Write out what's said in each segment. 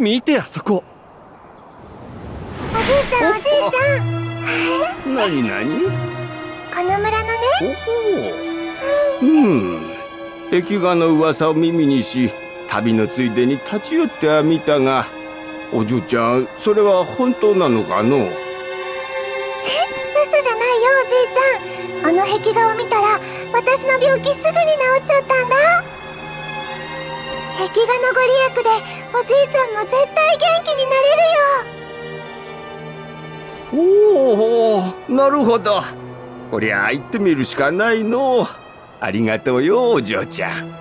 見てあそこ。おじいちゃんおじいちゃん。何何？この村のね。うん。壁画の噂を耳にし旅のついでに立ち寄ってはみたがお嬢ちゃんそれは本当なのかの？嘘じゃないよおじいちゃん。あの壁画を見たら私の病気すぐに治っちゃったんだ壁画のご利益でおじいちゃんも絶対元気になれるよ。おおなるほど。こりゃ行ってみるしかないの。ありがとうよお嬢ちゃん。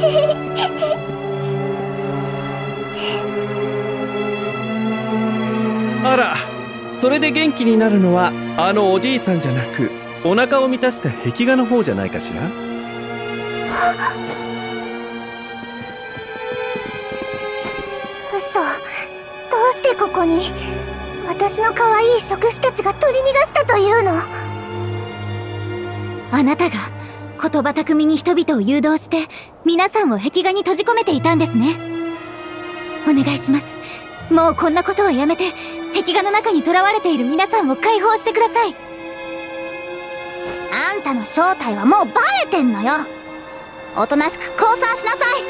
あらそれで元気になるのはあのおじいさんじゃなくお腹を満たした壁画の方じゃないかしら？嘘。どうしてここに？私の可愛い職種たちが取り逃がしたというの？あなたが言葉巧みに人々を誘導して皆さんを壁画に閉じ込めていたんですね。お願いします。もうこんなことはやめて壁画の中に囚われている皆さんを解放してください。あんたの正体はもうバレてんのよ。おとなしく降参しなさい。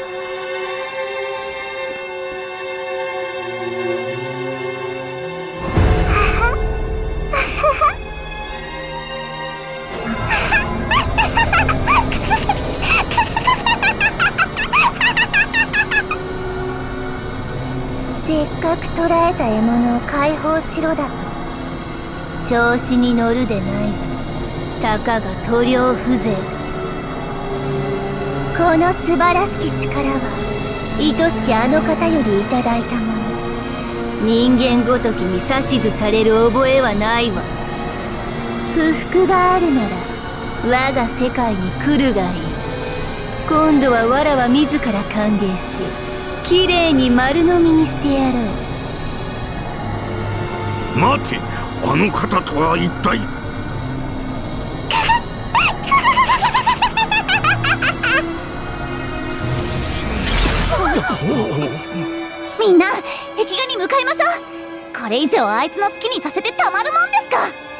せっかく捕らえた獲物を解放しろだと。調子に乗るでないぞ。たかが塗料風情がこの素晴らしき力は愛しきあの方よりいただいたもの人間ごときに指図される覚えはない。わ不服があるなら我が世界に来るがいい今度はわらは自ら歓迎しきれいに丸飲みにしてやろう待てあの方とは一体みんな壁画に向かいましょう。これ以上あいつの好きにさせてたまるもんですか。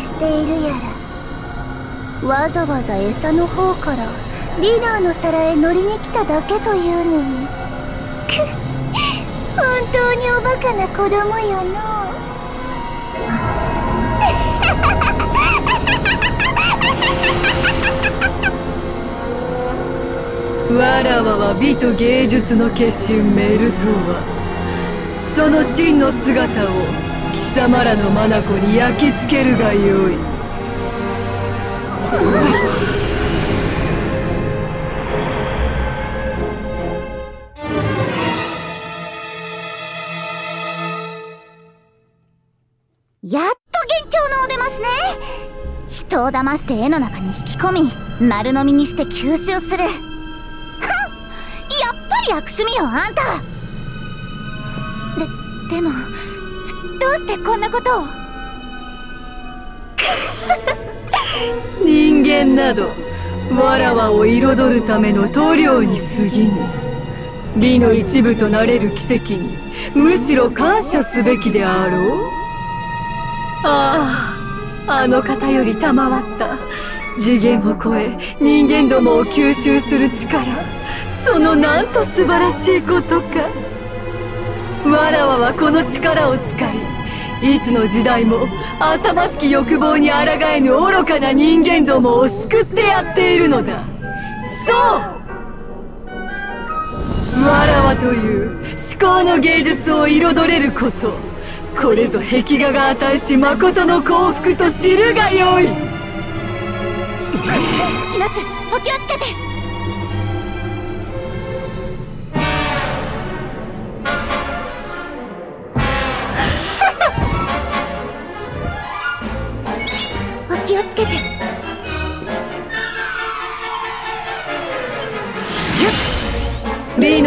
しているやら。わざわざ餌の方からディナーの皿へ乗りに来ただけというのに。く 本当におバカな子供よの。わらわは美と芸術の結晶メルトはその真の姿を様らの眼に焼き付けるがよい。やっと元凶のお出ましね。人を騙して絵の中に引き込み丸飲みにして吸収する。ふんやっぱり悪趣味よあんた。ででもどうしてこんなことを？人間などわらわを彩るための塗料に過ぎぬ。美の一部となれる奇跡にむしろ感謝すべきであろう？あああの方より賜った。次元を超え人間どもを吸収する力。そのなんと素晴らしいことか。わらわはこの力を使いいつの時代も浅ましき欲望に抗えぬ愚かな人間どもを救ってやっているのだ。そう。わらわという至高の芸術を彩れること。これぞ壁画が値し誠の幸福と知るがよい。来ます。お気をつけて。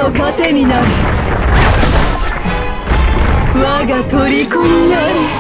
の糧になり我が虜になり。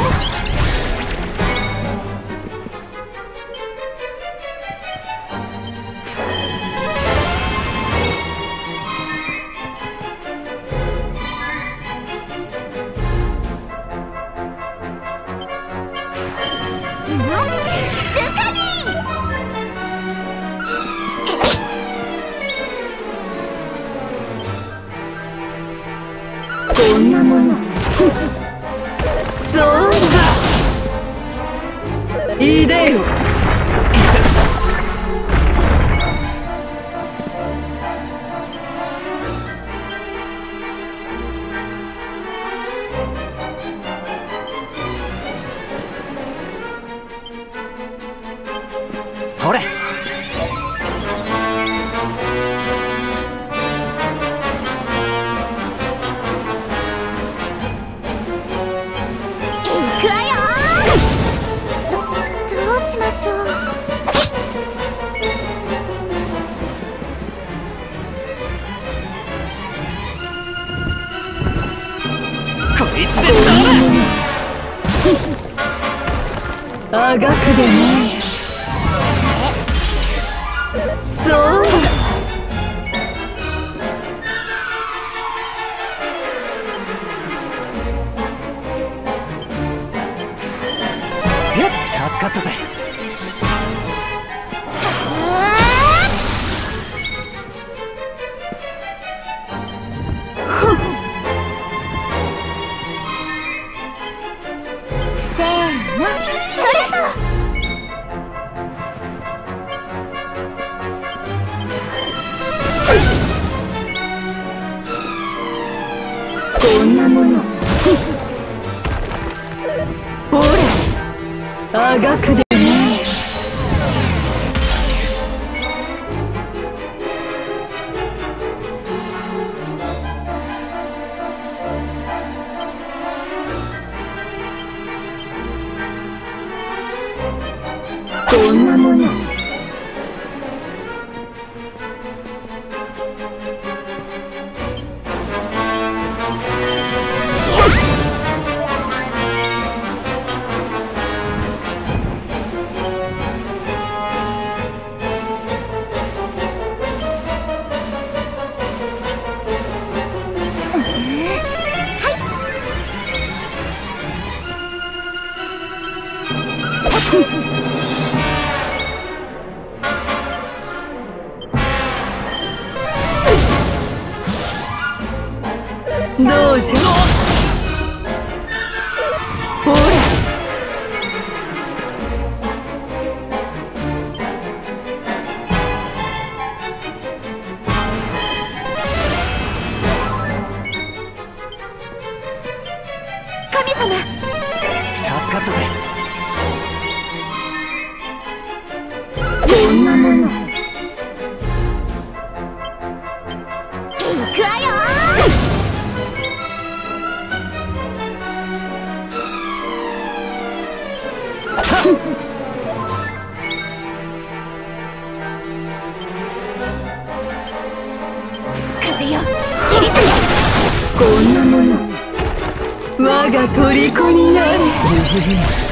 そ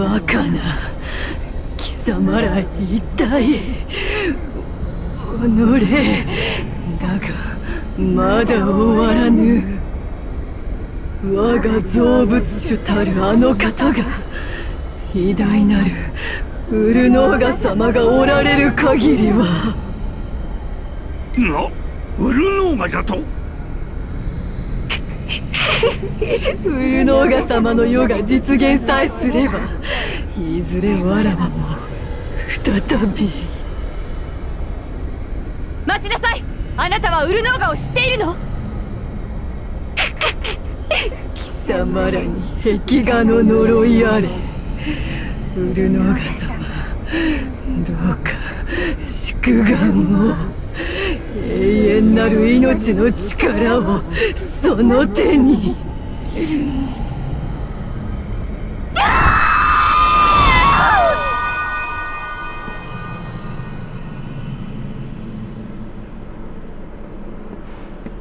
バカな貴様ら一体己だがまだ終わらぬ。我が造物主たるあの方が偉大なるウルノーガ様がおられる限りは。な？ウルノーガじゃと？ウルノーガ様の世が実現さえすればいずれわらわも再び。待ちなさい！あなたはウルノーガを知っているの？貴様らに壁画の呪いあれ。ウルノーガ様どうか祝願を永遠なる命の力をその手に。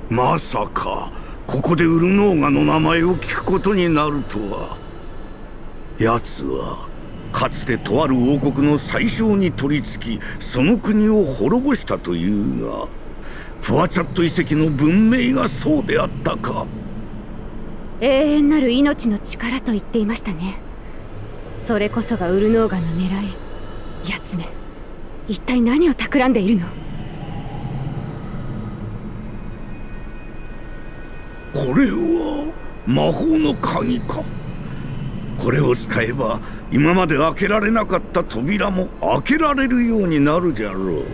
まさかここでウルノーガの名前を聞くことになるとは。奴はかつてとある王国の最小に取り付きその国を滅ぼしたというが。フワチャット遺跡の文明がそうであったか。永遠なる命の力と言っていましたね。それこそがウルノーガの狙い。奴め一体何を企んでいるの？これは魔法の鍵か。これを使えば今まで開けられなかった扉も開けられるようになるじゃろう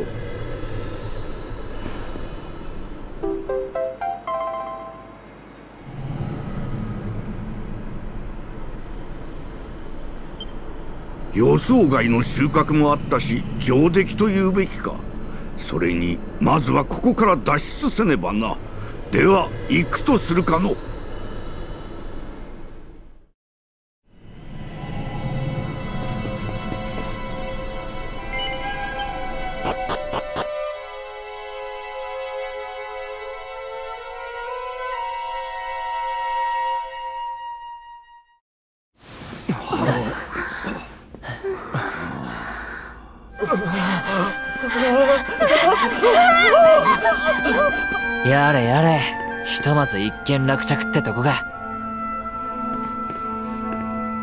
予想外の収穫もあったし上出来と言うべきか。それにまずはここから脱出せねばな。では行くとするかの。ず一件落着ってとこが。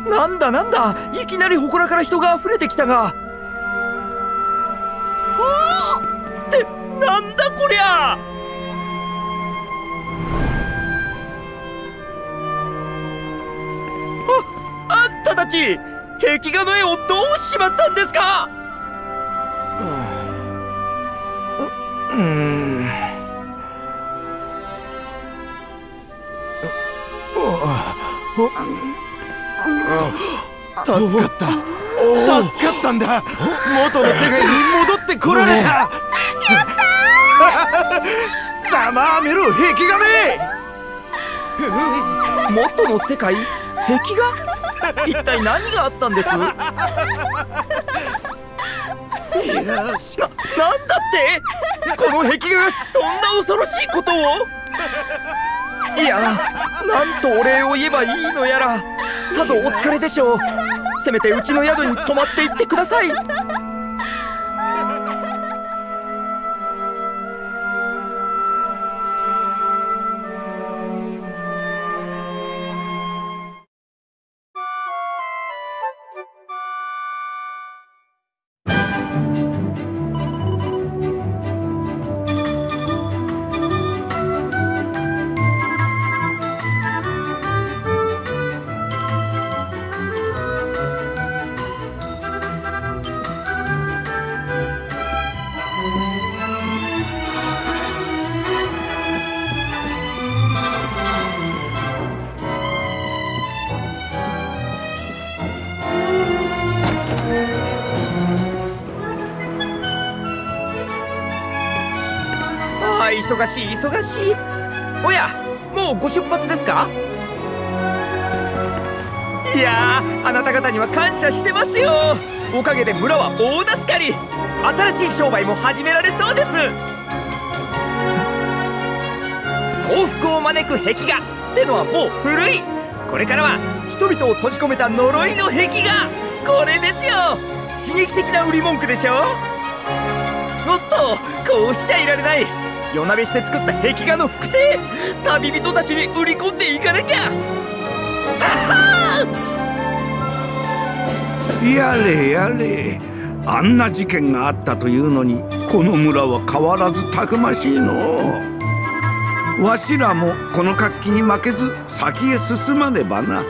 なんだなんだ。いきなり祠から人が溢れてきたが。はあ！ってなんだこりゃ。ああんたたち壁画の絵をどうしまったんですか？助かった。助かったんだ。元の世界に戻ってこられた。やったざまあめろ壁画め元の世界？壁画？一体何があったんです？よしななんだって？この壁画がそんな恐ろしいことを？いやなんとお礼を言えばいいのやら。さぞお疲れでしょうせめてうちの宿に泊まっていってください。おかげで村は大助かり。新しい商売も始められそうです。幸福を招く壁画ってのはもう古い。これからは人々を閉じ込めた呪いの壁画。これですよ。刺激的な売り文句でしょ。おっとこうしちゃいられない。夜なべして作った壁画の複製。旅人たちに売り込んでいかなきゃ。やれやれ。あんな事件があったというのにこの村は変わらずたくましいの。わしらもこの活気に負けず先へ進まねばな。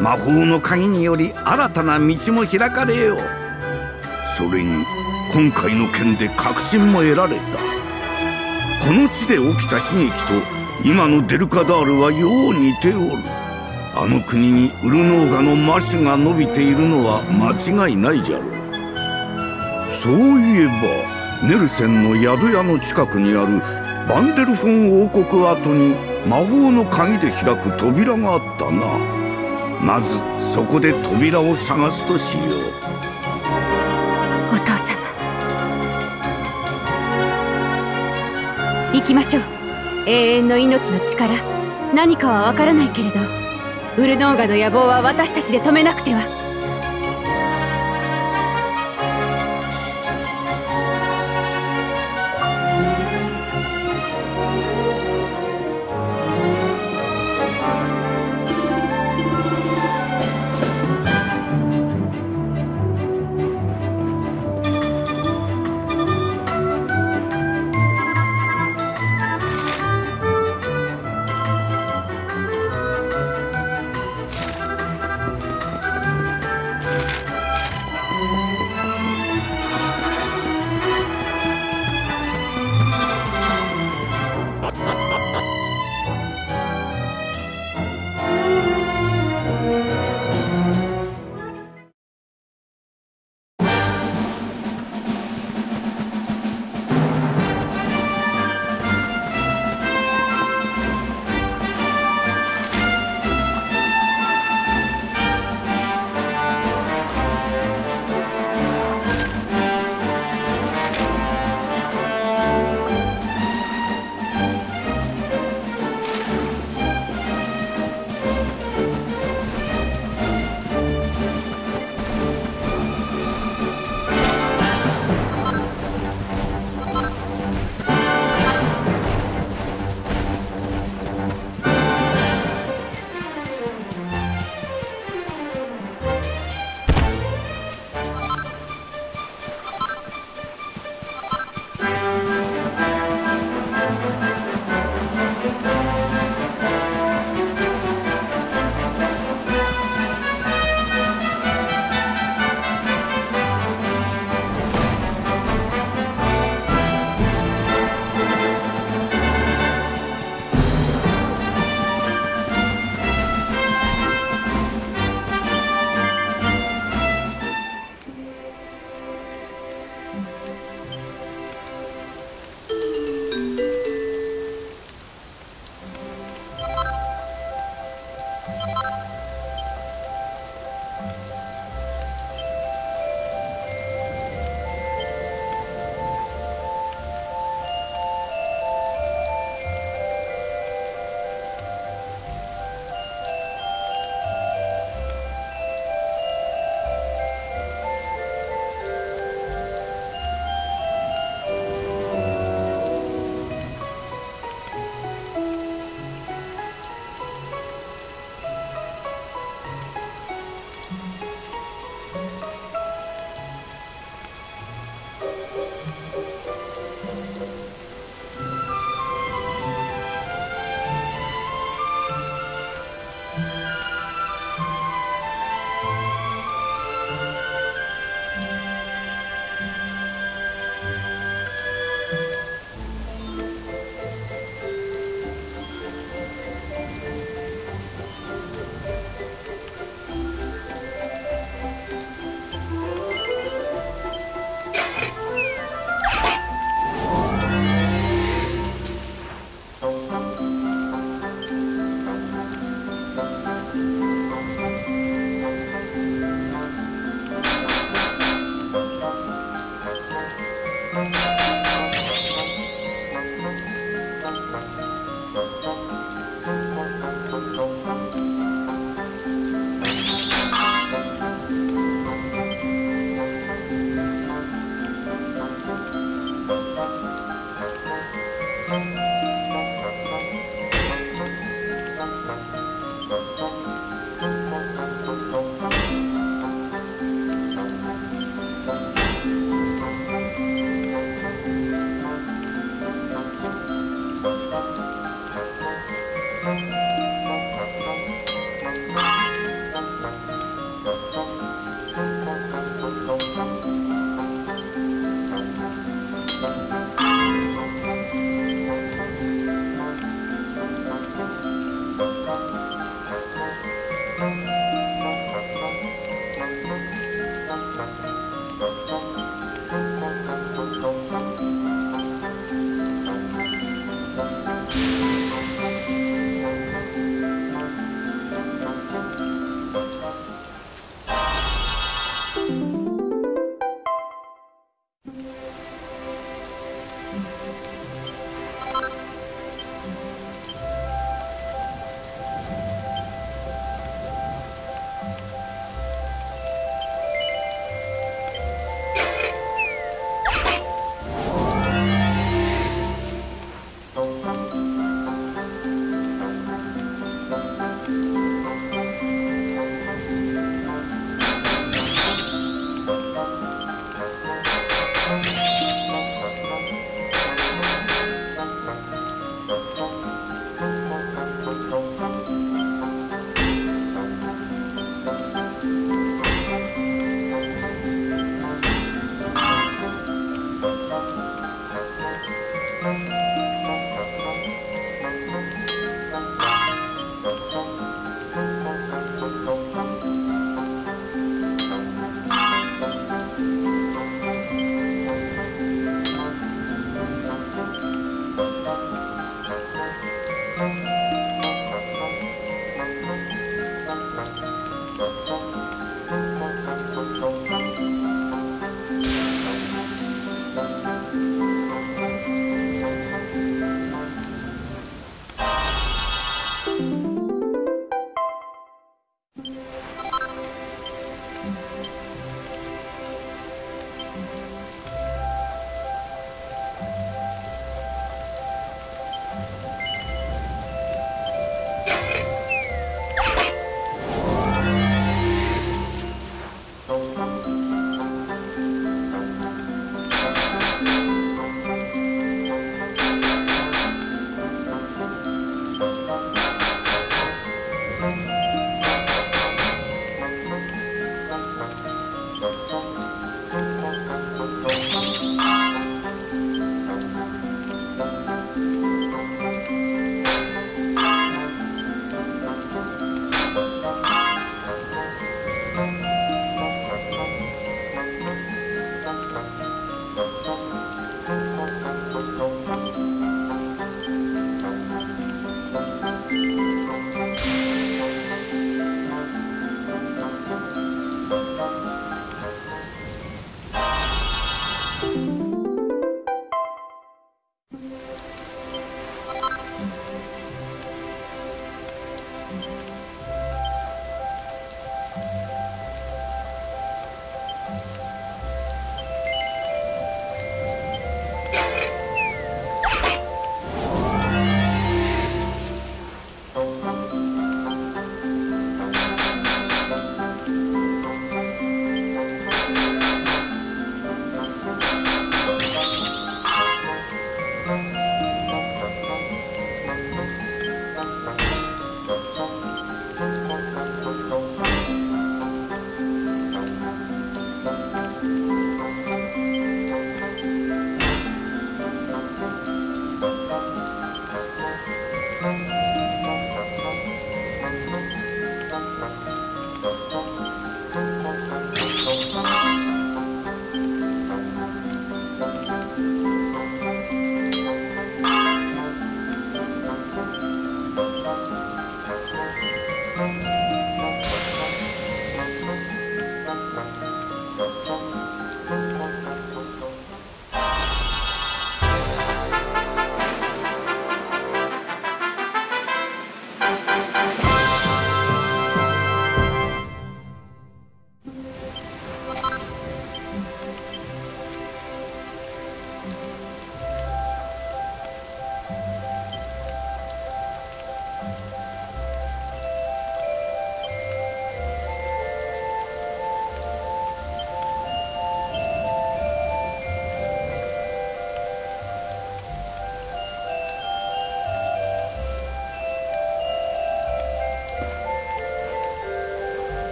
魔法の鍵により新たな道も開かれよ。うそれに今回の件で確信も得られた。この地で起きた悲劇と今のデルカダールはよう似ておる。あの国にウルノーガの魔種が伸びているのは間違いないじゃろう。そういえばネルセンの宿屋の近くにあるバンデルフォン王国跡に魔法の鍵で開く扉があったな。まずそこで扉を探すとしよう。お父様。行きましょう。永遠の命の力。何かはわからないけれど。ウルノーガの野望は私たちで止めなくては。